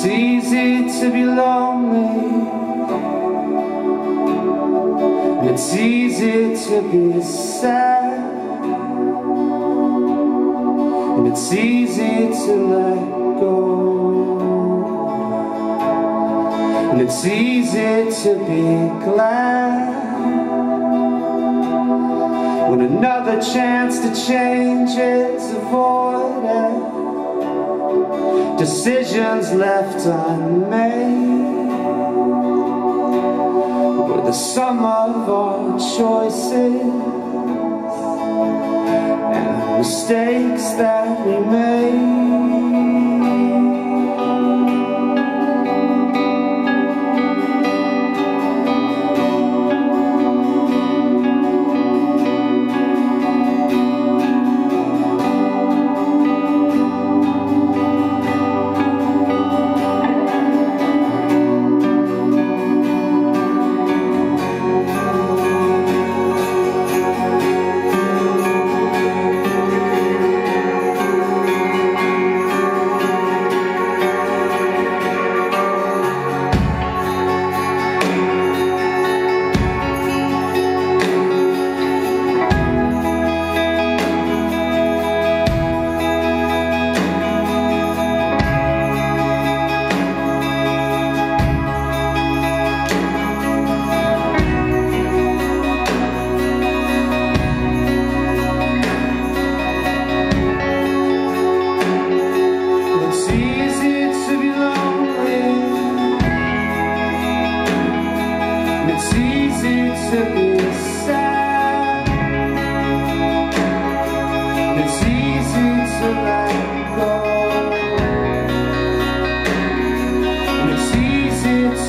It's easy to be lonely. It's easy to be sad. And it's easy to let go. And it's easy to be glad. When another chance to change is avoided Decisions left unmade. Were the sum of our choices And mistakes that we made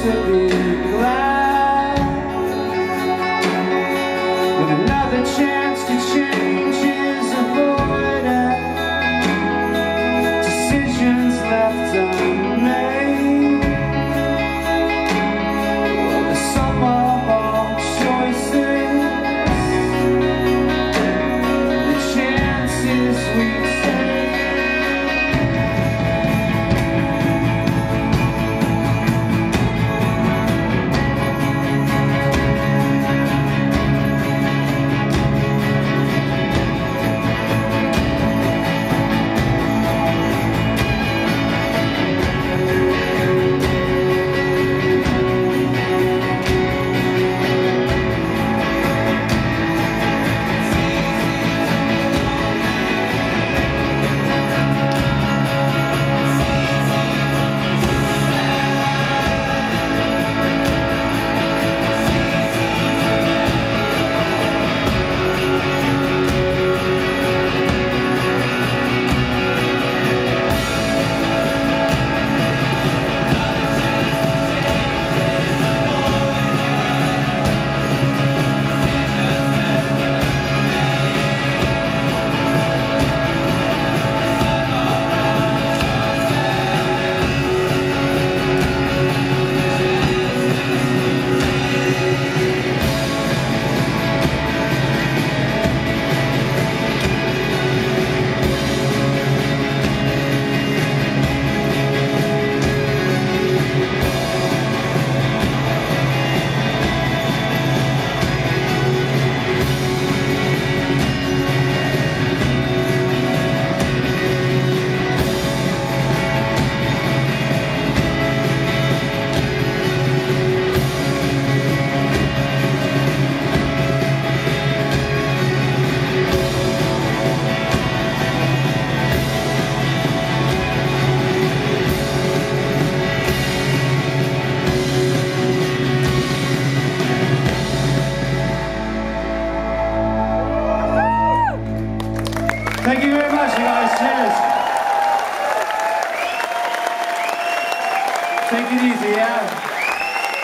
to be glad when another chance to change is avoided decisions left unmade. Thank you very much, you guys. Cheers. Take it easy, yeah?